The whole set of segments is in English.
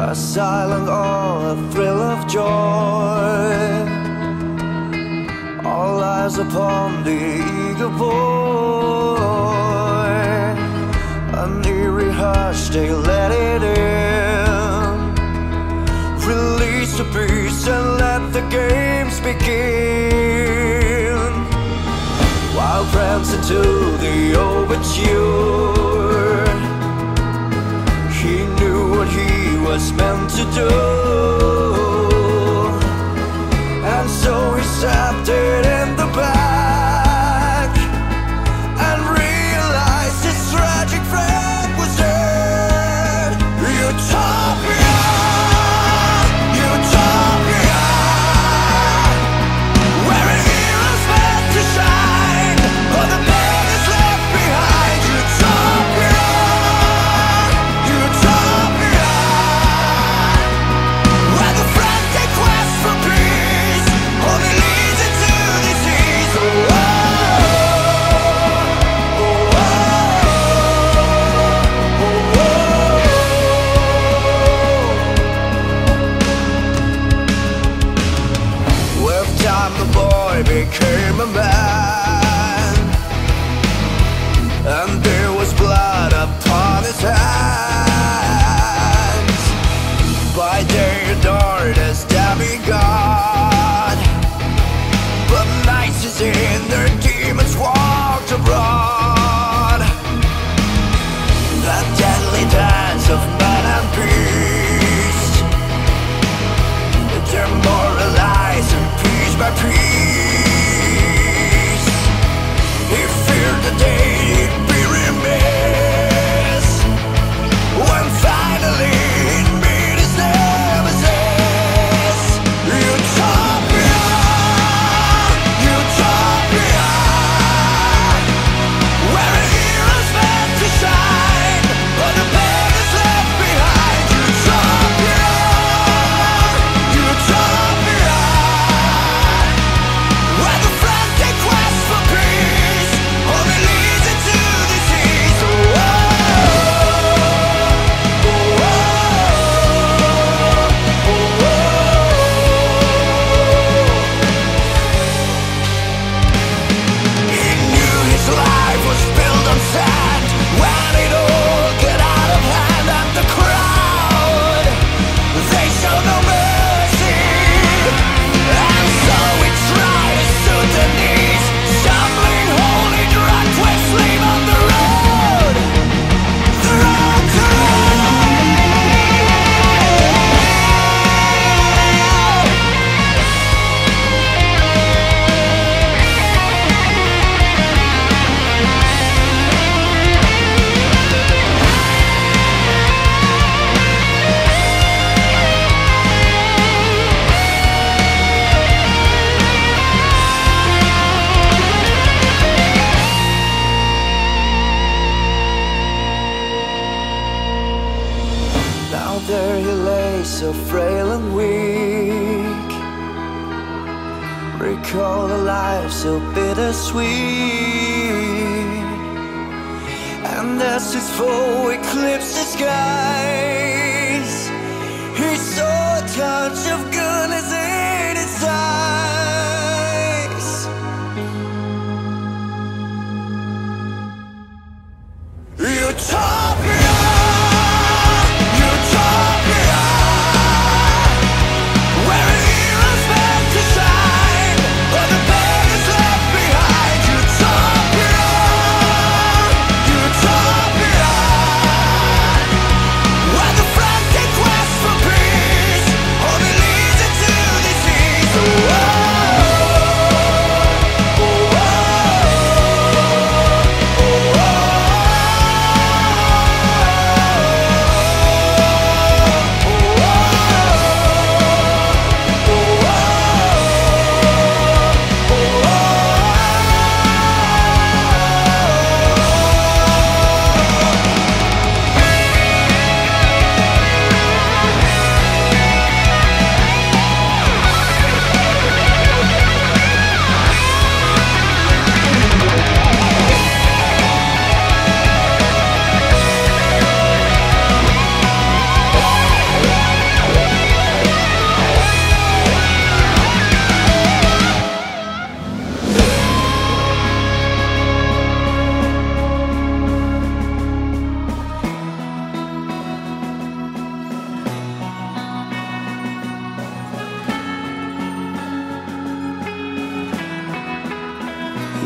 A silent awe, a thrill of joy. All eyes upon the eager boy. An eerie hush, they let it in. Release the beast and let the games begin. While prancing to the overture was meant to do. And so he sat there. recall a life so bittersweet. And as his foe eclipsed the skies He saw a touch of goodness in his eyes. You time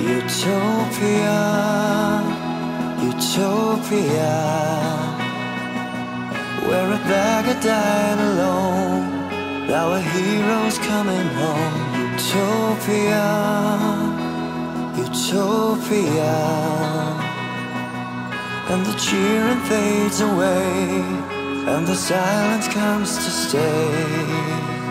Utopia, utopia. Where a beggar died alone Our heroes coming home. Utopia, utopia. And the cheering fades away And the silence comes to stay